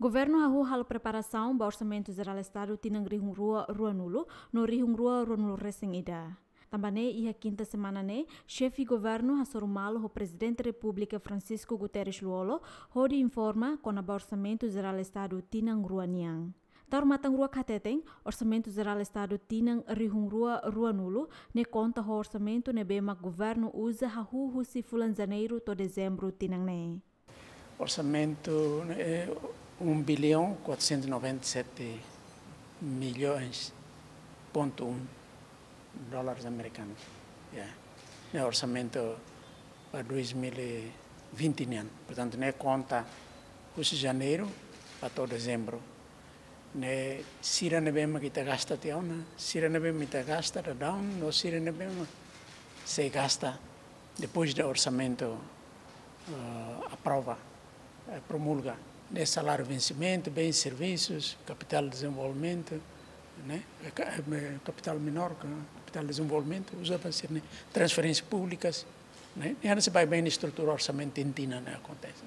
Governo hahu hal preparação para orçamento geral Estado tinang rihung rua rua nulo no rihung rua rua nulo resing ida. Também ia quinta semana ne, chefe governo hasorumalo o presidente da Francisco Guterres Luolo, hodi informa com o orçamento geral Estado tinang rua niang. Tar matang rua kateteng, orçamento geral Estado tinang rihung rua rua nulo, ne conta o orçamento ne bema governo usa hahu husi fulan janeiro to dezembro tinang ne. Orçamento é 1 bilhão 497 milhões ponto 1 dólares americanos. Yeah. É orçamento para 2020, né? portanto, né, conta o de janeiro até dezembro. Né, sira ne bema kita gasta tiauna, sira ne bema kita gasta da down, no sira ne bema se gasta depois do orçamento uh, aprova, uh, promulga, né, salário vencimento, bens e serviços, capital de desenvolvimento, né, capital menor, capital de desenvolvimento, para ser né, transferências públicas, né, e não se vai bem na estrutura orçamentina, né, acontece.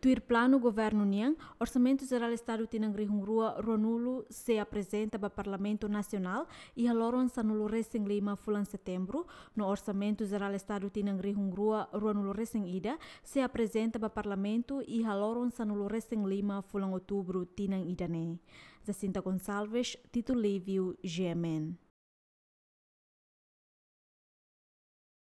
Tuir plano governo niang, orçamento geral estado tinang rihungrua ronulo se apresenta para Parlamento Nacional e haloron sanulo resing lima fulan setembro, no orçamento geral estado tinang rihungrua ronulo resing ida se apresenta para Parlamento e haloron sanulo resing lima fulan outubro tinang idane. Jacinta Gonçalves, Tito Lívio, GMN.